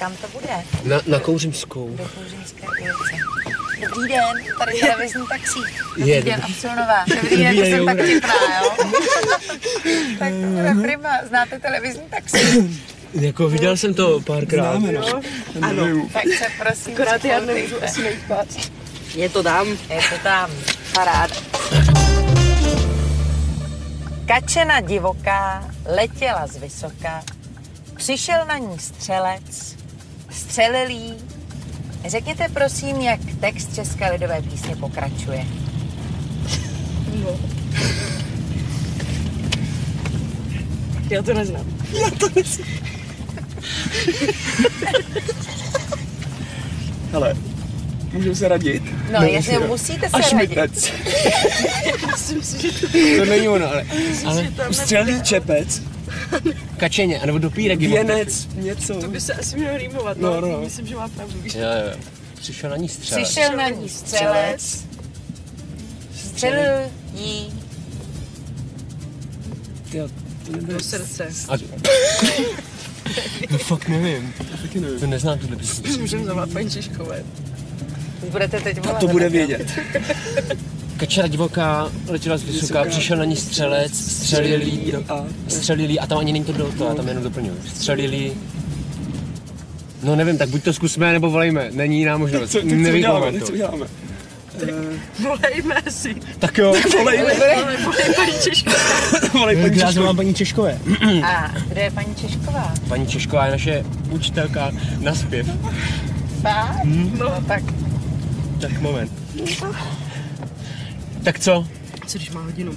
kam to bude? Na, na Kouřimskou. Do Kouřínské ulice. Dobrý den, tady televizní taxík. Dobrý Je, den. Absolnová. Dobrý den, to je, jsem tak dobrý. vtipná, jo? tak to bude prima. Znáte televizní taxík? Jako viděl jsem to párkrát. Známe, no. Ano. Tak se prosím Akorát já nemůžu asi najít pás. Je to tam. Je to tam. Paráda. Kačena divoká letěla z vysoka, přišel na ní střelec, střelil jí. Řekněte prosím, jak text České lidové písně pokračuje. Já to neznám. Hele, můžu se radit? No, jestli musíte se Až mi radit. si, že to, To není ono, ale, ale Ustřelí čepec, kačeně, anebo dopírek. je věnec, něco. to by se asi mělo rýmovat. No, No, no. Myslím, že má pravdu. Jo, jo. Přišel na ní střelec. Přišel na ní střelec, střelil jí. Tyjo, to nebude... Do srdce. A... no fakt nevím. Taky nevím. To neznám tuhle písničku. Můžeme zavolat paní Češkové. Budete teď A volat. to bude vědět. Kačera divoká letěla z vysoká, Vysoká. přišel na ní střelec, střelil jí, A tam ani není to do toho, já tam jenom doplňuji. Střelil jí, No nevím, tak buď to zkusme, nebo volejme. Není jiná možnost. co, tak co Nevím, uděláme, tak co uděláme? Volejme si. Tak jo. Volej, Volej, volej paní Češkové. volej, paní Já Češko. mám paní Češkové. A kde je paní Češková? Paní Češková je naše učitelka na zpěv. Fakt? No tak Tak moment. Tak co? Co když má hodinu?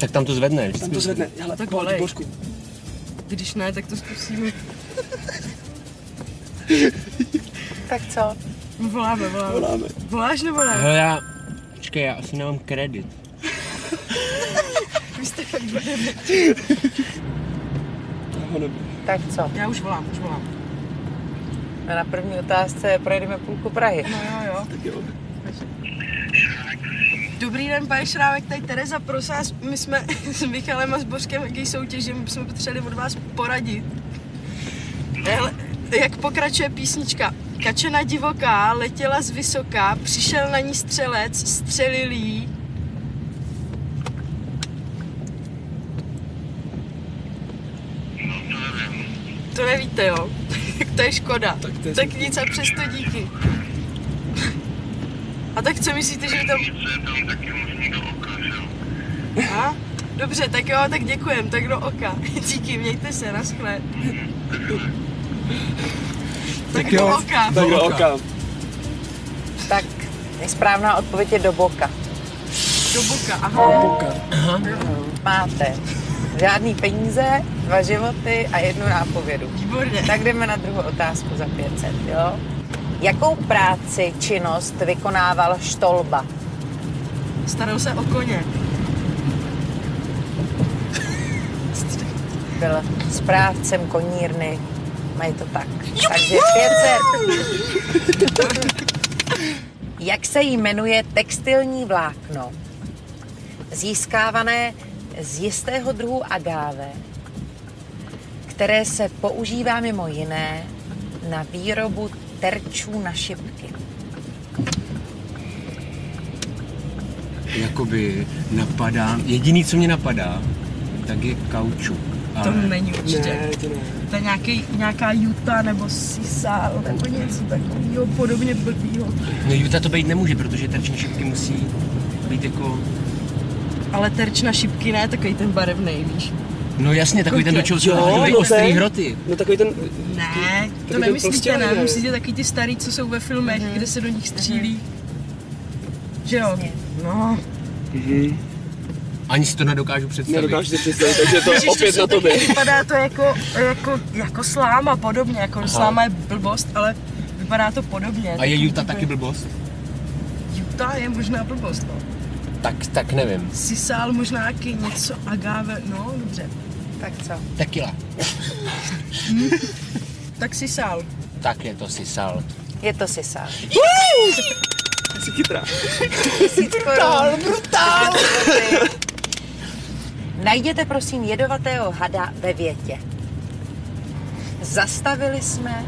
Tak tam to zvedne. Tam to zvedne. Hele, Tak pojď, volej. Božku. Když ne, tak to zkusíme. Tak co? Voláme, voláme. Voláme. Voláš nebo ne? Hele, já... Počkej, já asi nemám kredit. Vy jste fakt. Tak co? Já už volám, už volám. A na první otázce projedeme půlku Prahy. No jo, jo. Tak jo. Dobrý den, pane Šrávek, tady Tereza, prosím vás, my jsme s Michalem a s Božkem jaký soutěži, my jsme potřebovali od vás poradit. Hele, jak pokračuje písnička? Kačena divoká letěla z vysoká, přišel na ní střelec, střelil jí. To nevíte, jo? Tak to je škoda. Tak to je tak nic a přesto díky. A tak co myslíte, že tam... A? Dobře, tak jo, tak děkujem, tak do oka. Díky, mějte se, naschle. Tak do oka. Tak do oka. Tak správná odpověď je do boka. Do boka, aha. Boka. Máte žádný peníze, dva životy a jednu nápovědu. Výborně. Tak jdeme na druhou otázku za 500, jo? Jakou práci, činnost vykonával Štolba? Staral se o koně. Byl správcem konírny, mají to tak. Takže 500. Jak se jmenuje textilní vlákno, získávané z jistého druhu agáve, které se používá mimo jiné na výrobu terčů na šipky? Jakoby napadá, jediný, co mě napadá, tak je kaučuk. To Ale není určitě. Ne, to ne. To je nějaký, nějaká juta nebo sisal nebo něco takového podobně blbýho. no Juta to být nemůže, protože terční šipky musí být jako... Ale terč na šipky ne, takový ten barevný, víš. No jasně, takový ten, do čeho Jo, jsou takový no ostrý ten- hroty. No takový ten... Ne, to nemyslíte, prostě ne, ne. myslíte taky ty starý, co jsou ve filmech, kde se do nich střílí. Že jo? No, Mhm. Ani si to nedokážu představit. Nedokážu si představit, takže to Ježiš, opět jsou na tobě. Vypadá to jako, jako, jako sláma podobně, jako Aha. sláma je blbost, ale vypadá to podobně. A je typ- taky blbost? Juta je možná blbost, no. Tak, tak nevím. Sisál možná taky něco agave, no dobře. Tak co? Tequila. Tak sisál. Tak je to sisal. Je to sisal. Jsi chytrá. Korun. Brutál, Najděte prosím jedovatého hada ve větě. Zastavili jsme,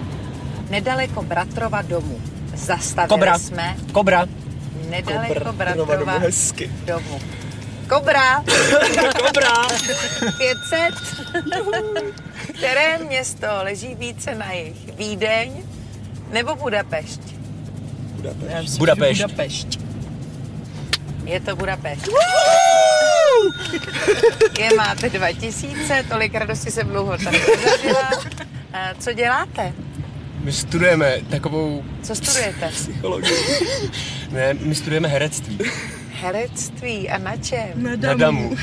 nedaleko Bratrova domu. Zastavili Kobra. jsme Kobra. Nedaleko Kobra, Bratrova domu hezky. domu. Kobra Kobra. 500. Které město leží více na jih? Vídeň nebo Budapešť? Myslím, Budapešť. že Budapešť. Je to Budapešť. Je máte 2000, tolik radosti jsem dlouho tady nezažila. Co děláte? My studujeme takovou... Co studujete? Psychologie. Ne, my studujeme herectví. Herectví a na čem? Na Na damu.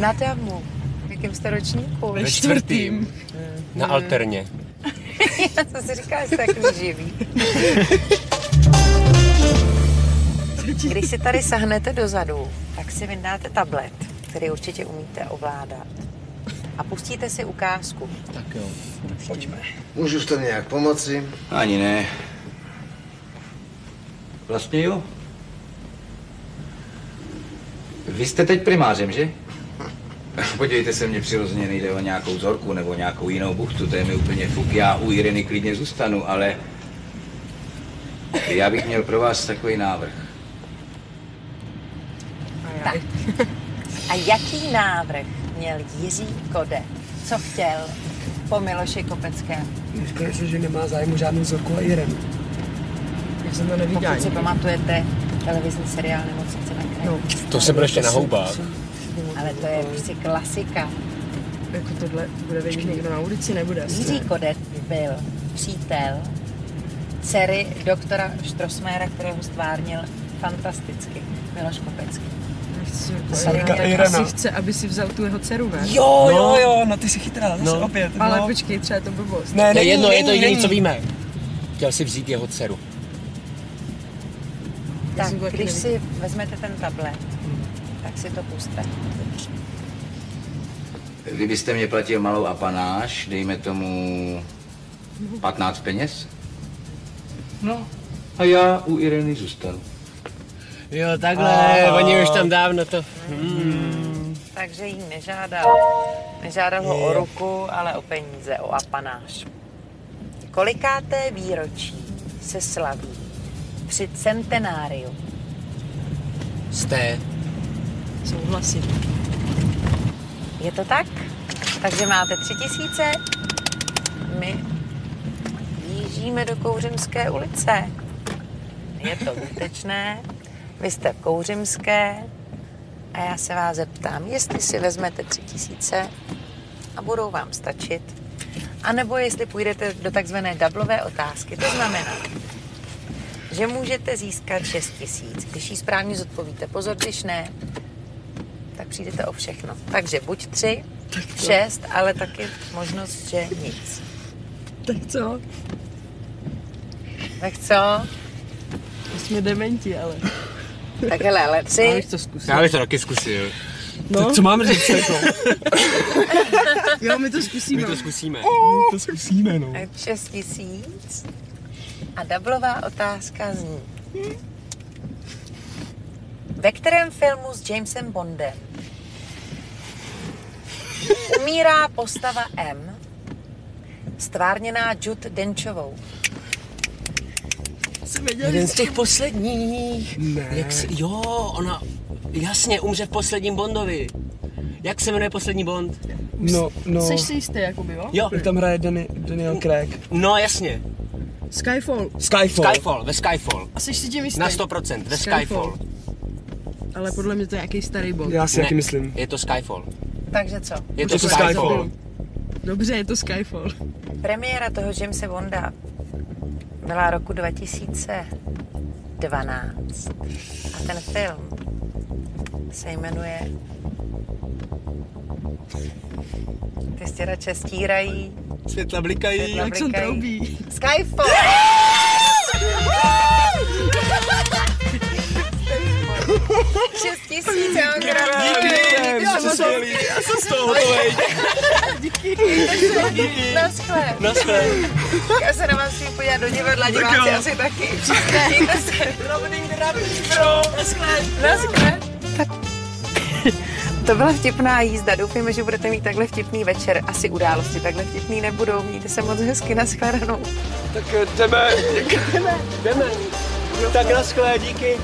Na damu. V jakém jste ročníku? Ve čtvrtým. Na alterně. Co si říkáš, jste takový živý. Když si tady sahnete dozadu, tak si vyndáte tablet, který určitě umíte ovládat. A pustíte si ukázku. Tak jo. Můžu to nějak pomoci? Ani ne. Vlastně jo. Vy jste teď primářem, že? Podívejte se, mě přirozeně nejde o nějakou zorku nebo nějakou jinou buchtu, to je mi úplně fuk. Já u Ireny klidně zůstanu, ale já bych měl pro vás takový návrh. Tak. A jaký návrh měl Jiří Kode? Co chtěl po Miloši Kopeckém? Říkal se, že nemá zájem o žádnou zorku a Irenu. Já jsem to neviděla. Pokud si pamatujete televizní seriál Nemocnice na kraji. No, To se bude ještě na houbách. Ale to je prostě klasika. jako tohle bude vědět někdo na ulici, nebude asi. Jiří ne? Kodet byl přítel dcery doktora Štrosmajera, kterého stvárnil fantasticky Miloš Kopecký. Sarka tak Irena. asi chce, aby si vzal tu jeho dceru, ne? Jo, jo, jo, no ty jsi chytrá, zase No. opět. Ale no. počkej, třeba je to blbost. Ne, je není, jedno, je to jediné, co víme. Chtěl si vzít jeho dceru. Tak když si vezmete ten tablet, tak si to puste. Kdybyste mě platil malou apanáž, dejme tomu 15 peněz? No, a já u Ireny zůstanu. Jo, takhle, oni už tam dávno to... Takže jí nežádal. Nežádal ho o ruku, ale o peníze, o apanáž. Kolikáté výročí se slaví při centenáriu? Jste. Souhlasím. Je to tak? Takže máte tři tisíce. My výjíždíme do Kouřimské ulice. Je to výtečné. Vy jste v Kouřimské a já se vás zeptám, jestli si vezmete tři tisíce a budou vám stačit, anebo jestli půjdete do takzvané doublové otázky. To znamená, že můžete získat 6 tisíc, když ji správně zodpovíte. Pozor, když ne, tak přijdete o všechno. Takže buď tři, šest, ale taky možnost, že nic. Tak co? Tak co? My jsme dementi, ale. Tak hele, ale Já tři, bych to zkusil. Já bych to taky zkusil. No, Co mám říct jako? jo, my to zkusíme. My to zkusíme. to zkusíme, no. šest tisíc a doublová otázka zní. Ve kterém filmu s Jamesem Bondem umírá postava M, stvárněná Jude Denchovou? Jsem věděl, Jeden z těch posledních. Ne. Jak se, jo, ona jasně umře v posledním Bondovi. Jak se jmenuje poslední Bond? No, no. Jsi si jistý, jakoby, jo? Jo, tam hraje Danny, Daniel Craig. no jasně. Skyfall. Skyfall. Skyfall, ve Skyfall. A jsi si tím jistý? Na 100%, ve Skyfall. Skyfall. Ale podle mě to je nějaký starý bod. Já si Ne, taky myslím. Je to Skyfall. Takže co? Je to Je to Skyfall. Skyfall. Dobře, je to Skyfall. Premiéra toho Jamesa Bonda byla roku 2012 a ten film se jmenuje Ty stěrače stírají, Světla blikají. světla Jak jsem blikají. troubí. Skyfall! Šest tisíc, já vám Díky, jste skvělý, já jsem z toho hotovej. Naschle. Naschle. Já se na vás chci podívat do divadla, diváci asi taky. Mějte se. Naschle. To byla vtipná jízda. Doufujeme, že budete mít takhle vtipný večer. Asi události takhle vtipný nebudou. Mějte se moc hezky, nashledanou. Tak jdeme. Jdeme. Jdeme. Tak na díky.